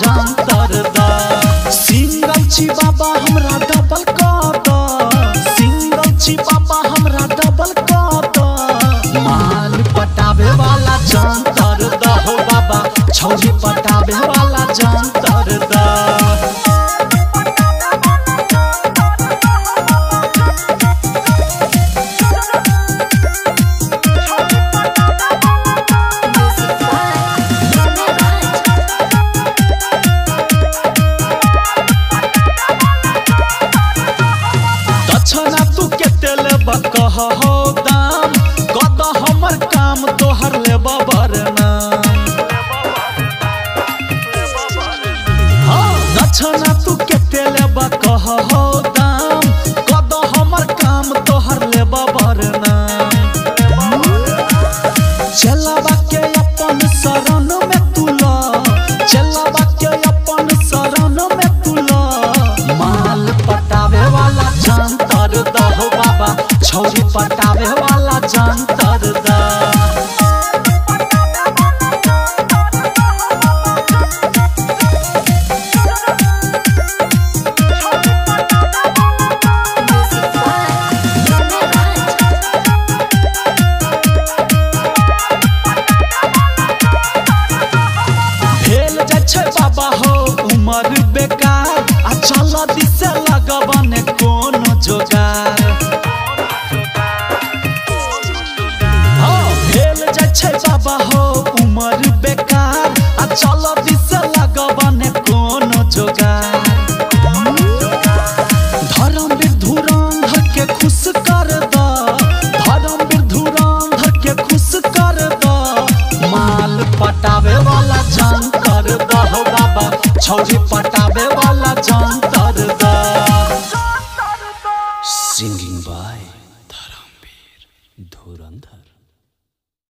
Jantar the. Single छी बाबा, हमरा double क द सिंगल छी बाबा, हमरा डबल क द माल पटावे वाला जंतर द हो बाबा, छौरी पटावे वाला जंतर हो दाम कद हमर काम तोहर ले बरनाम हाँ, तू केते ले कह हो। पटावे वाला जंतर बाबा हो उमर बेकार आ चल दिसे छे बाबा हो उमर बेकार। आ चलो दिसे लगवाने कोनो जोगार। धर्म विधु रंग के खुश कर द। धर्म विधु रंग के खुश कर द। माल पटावे वाला जंतर द हो बाबा छौरी पटावे वाला जंतर the. Singing by Dharmveer Dhurandhar